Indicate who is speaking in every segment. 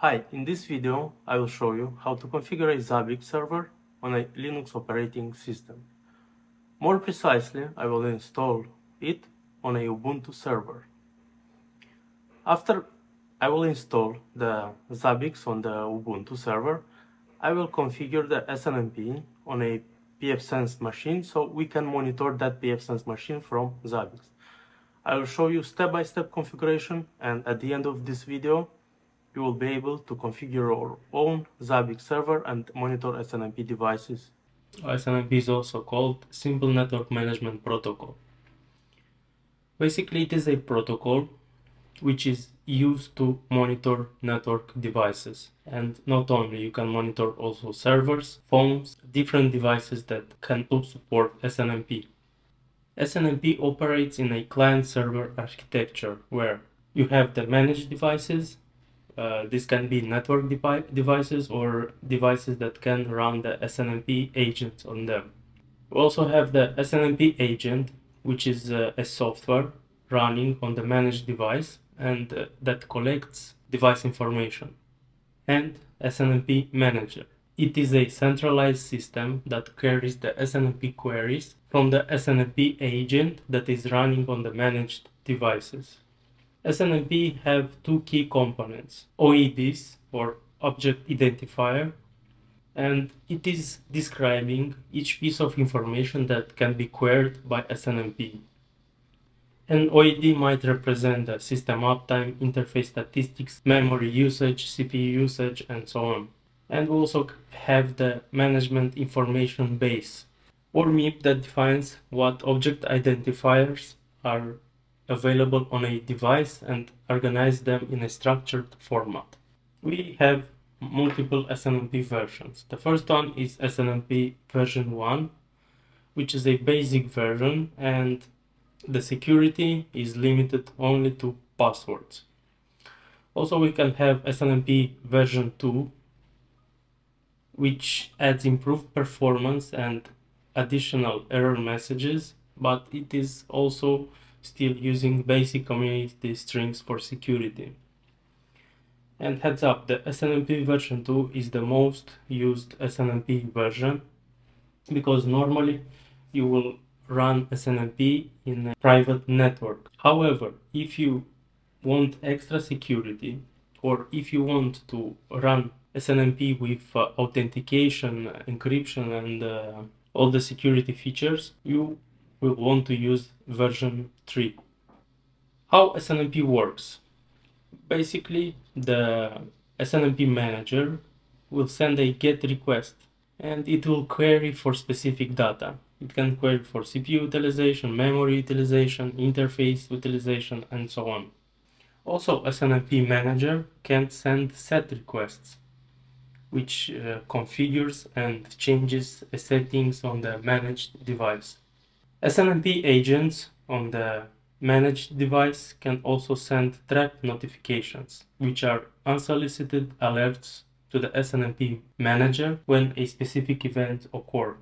Speaker 1: Hi, in this video I will show you how to configure a Zabbix server on a Linux operating system. More precisely, I will install it on a Ubuntu server. After I will install the Zabbix on the Ubuntu server, I will configure the SNMP on a pfSense machine so we can monitor that pfSense machine from Zabbix. I will show you step-by-step -step configuration and at the end of this video you will be able to configure your own Zabbix server and monitor SNMP devices. SNMP is also called Simple Network Management Protocol. Basically it is a protocol which is used to monitor network devices and not only you can monitor also servers, phones, different devices that can support SNMP. SNMP operates in a client-server architecture where you have the managed devices. Uh, this can be network de devices or devices that can run the SNMP agent on them. We also have the SNMP agent, which is uh, a software running on the managed device and uh, that collects device information. And SNMP manager. It is a centralized system that carries the SNMP queries from the SNMP agent that is running on the managed devices. SNMP have two key components, OIDs or object identifier and it is describing each piece of information that can be queried by SNMP. An OID might represent the system uptime, interface statistics, memory usage, CPU usage, and so on and we also have the management information base or MIB that defines what object identifiers are available on a device and organize them in a structured format. We have multiple SNMP versions. The first one is SNMP version 1, which is a basic version and the security is limited only to passwords. Also we can have SNMP version 2, which adds improved performance and additional error messages, but it is also still using basic community strings for security. And heads up, the SNMP version 2 is the most used SNMP version because normally you will run SNMP in a private network. However, if you want extra security or if you want to run SNMP with uh, authentication, encryption, and uh, all the security features, you will want to use version 3. How SNMP works? Basically, the SNMP manager will send a GET request and it will query for specific data. It can query for CPU utilization, memory utilization, interface utilization, and so on. Also, SNMP manager can send set requests which uh, configures and changes settings on the managed device. SNMP agents on the managed device can also send trap notifications, which are unsolicited alerts to the SNMP manager when a specific event occurs.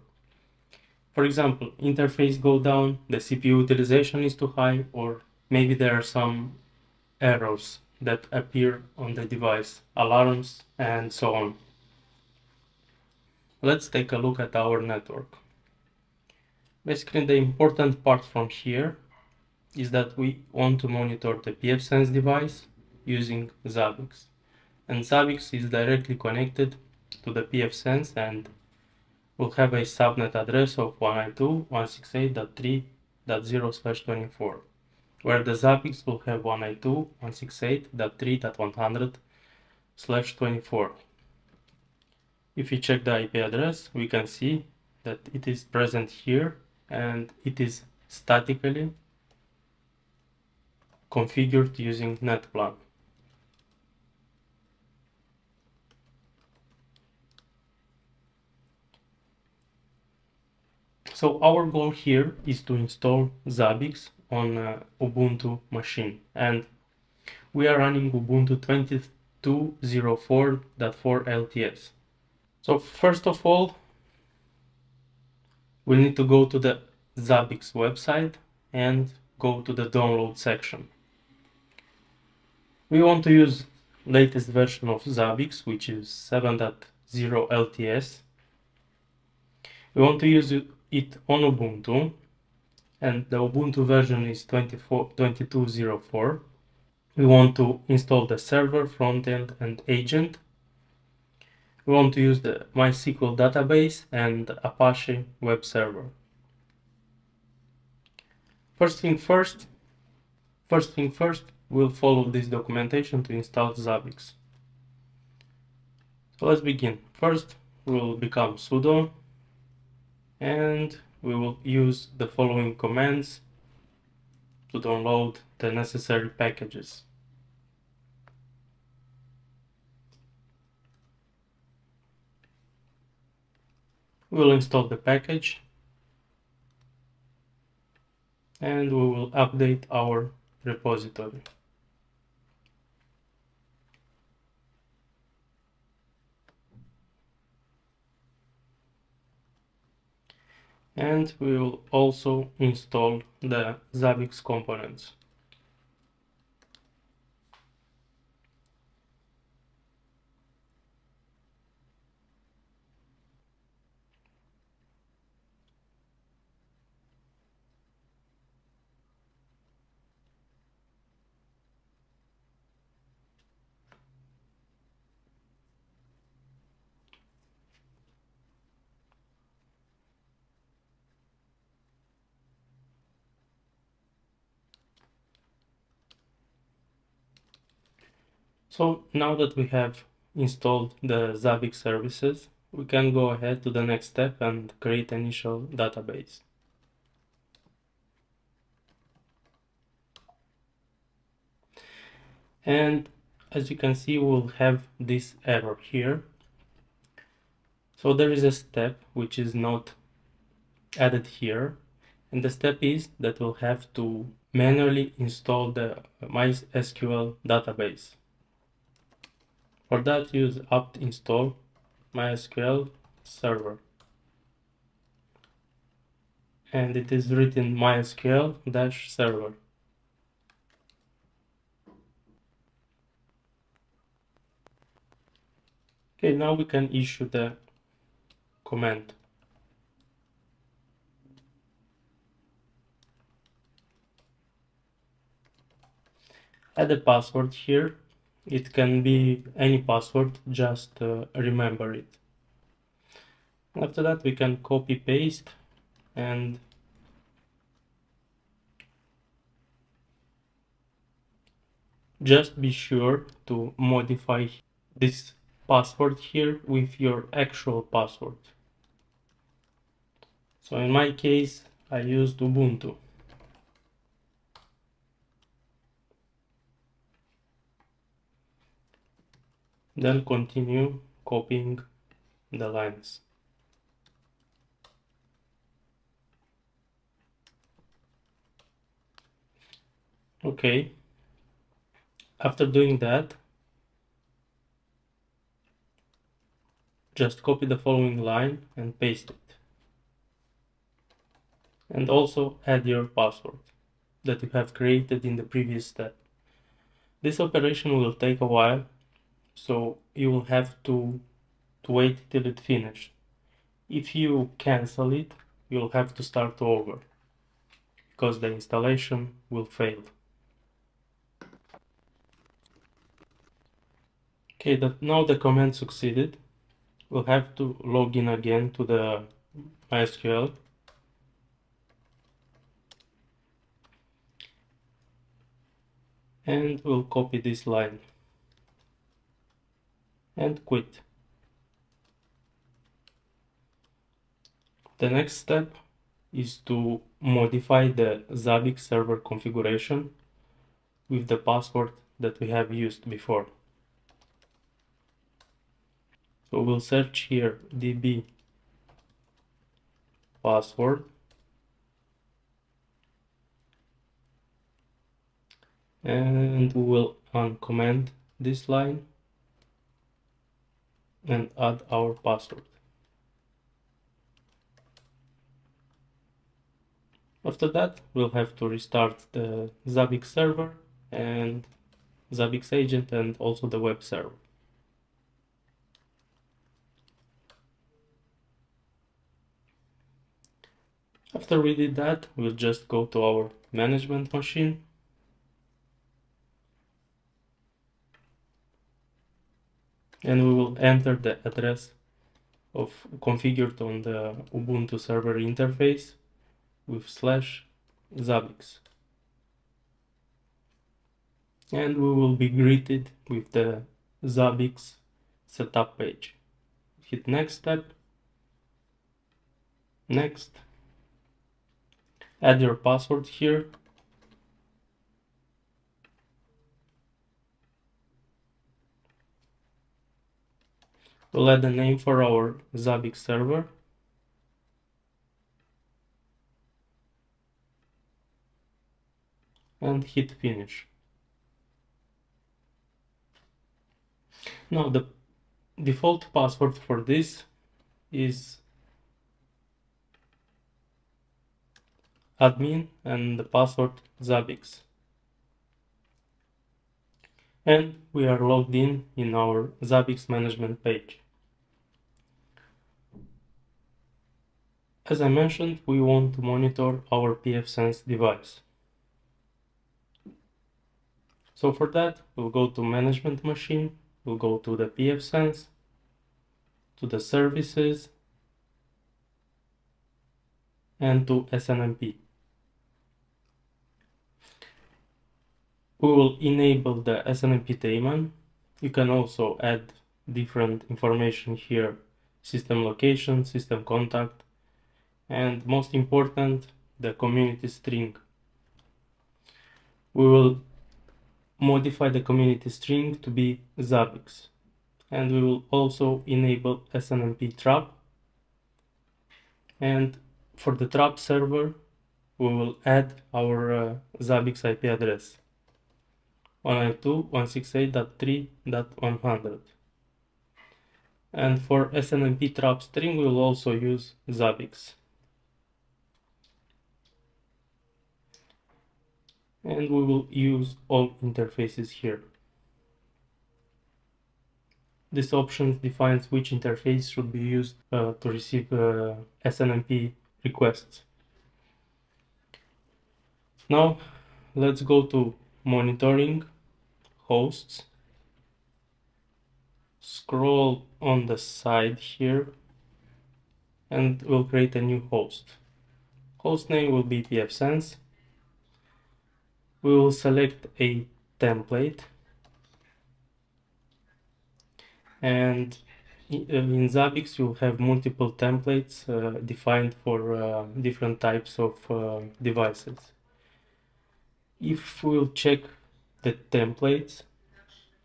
Speaker 1: For example, interface go down, the CPU utilization is too high, or maybe there are some errors that appear on the device, alarms, and so on. Let's take a look at our network. Basically, the important part from here is that we want to monitor the pfSense device using Zabbix. And Zabbix is directly connected to the pfSense and will have a subnet address of 192.168.3.0/24, where the Zabbix will have 192.168.3.100/24. If we check the IP address, we can see that it is present here and it is statically configured using NetPlan. So our goal here is to install Zabbix on uh, Ubuntu machine and we are running Ubuntu 22.04.4 LTS. So first of all, we need to go to the Zabbix website and go to the download section. We want to use latest version of Zabbix, which is 7.0 LTS. We want to use it on Ubuntu, and the Ubuntu version is 22.04. We want to install the server, frontend, and agent. We want to use the MySQL database and Apache web server. First thing first, first thing first, we'll follow this documentation to install Zabbix. So let's begin. First, we'll become sudo and we will use the following commands to download the necessary packages. We'll install the package and we will update our repository. and we will also install the Zabbix components. So now that we have installed the Zabbix services, we can go ahead to the next step and create initial database. And as you can see, we'll have this error here. So there is a step which is not added here. And the step is that we'll have to manually install the MySQL database. For that use apt install mysql server. And it is written MySQL-server. okay now we can issue the command. Add a password here it can be any password just uh, remember it. After that we can copy paste and just be sure to modify this password here with your actual password. So in my case I used Ubuntu Then continue copying the lines. Okay, after doing that, just copy the following line and paste it. And also add your password that you have created in the previous step. This operation will take a while so you will have to, to wait till it finishes. If you cancel it, you'll have to start over because the installation will fail. Okay, that now the command succeeded. We'll have to log in again to the MySQL. And we'll copy this line and quit. The next step is to modify the Zabbix server configuration with the password that we have used before. So we'll search here db password and we will uncomment this line and add our password. After that, we'll have to restart the Zabbix server and Zabbix agent and also the web server. After we did that, we'll just go to our management machine. And we will enter the address of configured on the Ubuntu server interface with slash Zabbix. And we will be greeted with the Zabbix setup page. Hit next step, next, add your password here we'll add a name for our Zabbix server and hit finish now the default password for this is admin and the password Zabbix. And we are logged in in our Zabbix management page. As I mentioned, we want to monitor our pfSense device. So for that, we'll go to management machine, we'll go to the pfSense, to the services, and to SNMP. we will enable the SNMP daemon. You can also add different information here, system location, system contact, and most important, the community string. We will modify the community string to be Zabbix. And we will also enable SNMP trap. And for the trap server, we will add our uh, Zabbix IP address. 192.168.3.100. And for SNMP trap string, we will also use Zabbix. And we will use all interfaces here. This option defines which interface should be used uh, to receive uh, SNMP requests. Now, let's go to monitoring hosts scroll on the side here and we'll create a new host host name will be pfSense we will select a template and in Zabbix you'll have multiple templates uh, defined for uh, different types of uh, devices if we'll check the templates,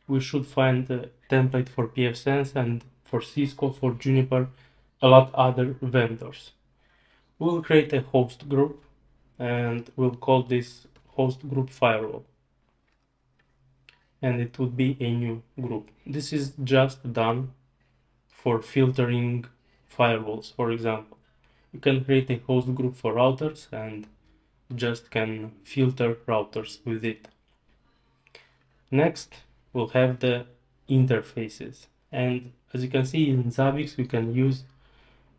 Speaker 1: we should find the template for pfSense and for Cisco, for Juniper, a lot other vendors. We'll create a host group and we'll call this host group firewall. And it would be a new group. This is just done for filtering firewalls, for example. You can create a host group for routers and just can filter routers with it. Next, we'll have the interfaces. And as you can see in Zabbix, we can use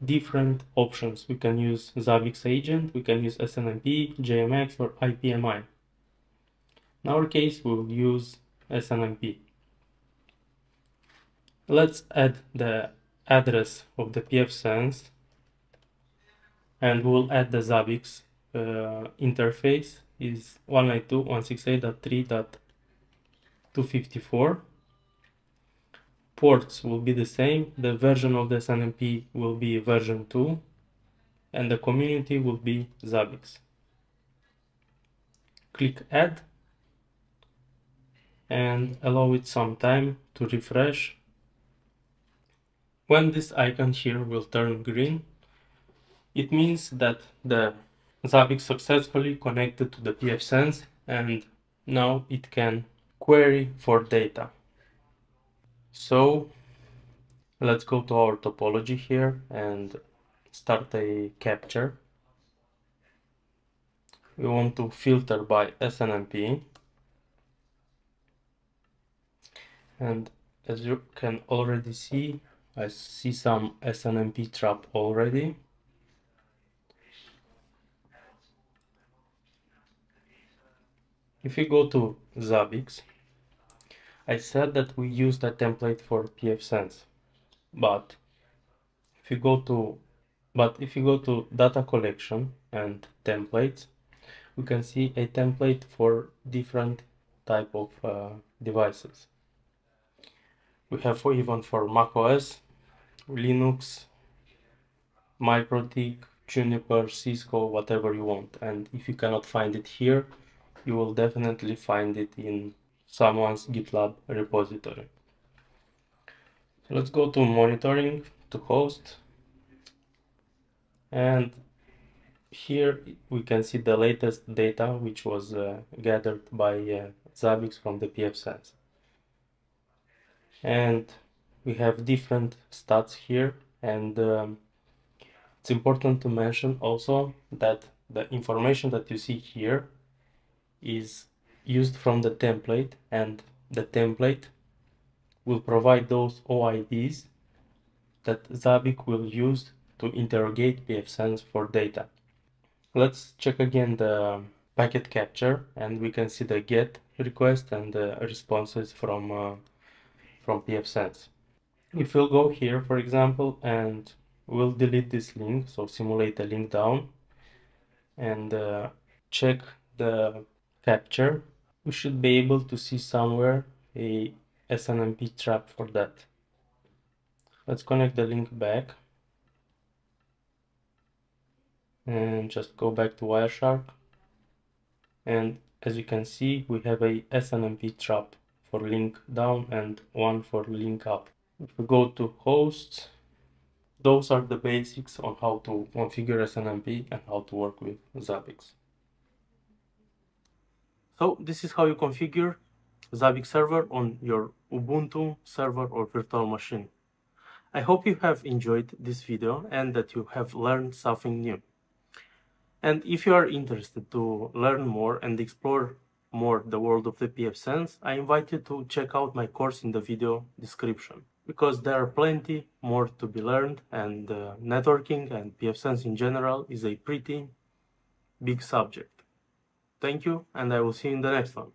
Speaker 1: different options. We can use Zabbix agent, we can use SNMP, JMX, or IPMI. In our case, we'll use SNMP. Let's add the address of the pfSense and we'll add the Zabbix uh, interface is 192.168.3. 254 ports will be the same. The version of the SNMP will be version 2 and the community will be Zabbix. Click add and allow it some time to refresh. When this icon here will turn green it means that the Zabbix successfully connected to the pfSense and now it can query for data. So let's go to our topology here and start a capture. We want to filter by SNMP. and as you can already see I see some SNMP trap already if you go to Zabbix I said that we use a template for pfSense but if you go to but if you go to data collection and templates we can see a template for different type of uh, devices. We have for even for macOS Linux MikroTik Juniper Cisco whatever you want. And if you cannot find it here you will definitely find it in someone's GitLab repository. So let's go to monitoring to host. And here we can see the latest data which was uh, gathered by uh, Zabbix from the pfSense and we have different stats here. And um, it's important to mention also that the information that you see here is used from the template and the template will provide those OIDs that Zabbix will use to interrogate pfSense for data. Let's check again the packet capture and we can see the get request and the responses from uh, from pfSense. If we'll go here for example and we'll delete this link so simulate the link down and uh, check the capture we should be able to see somewhere a SNMP trap for that. Let's connect the link back and just go back to Wireshark and as you can see we have a SNMP trap for link down and one for link up. If we go to hosts, those are the basics on how to configure SNMP and how to work with Zabbix. So this is how you configure Zabbix server on your Ubuntu server or virtual machine. I hope you have enjoyed this video and that you have learned something new. And if you are interested to learn more and explore more the world of the pfSense, I invite you to check out my course in the video description because there are plenty more to be learned and uh, networking and pfSense in general is a pretty big subject. Thank you and I will see you in the next one.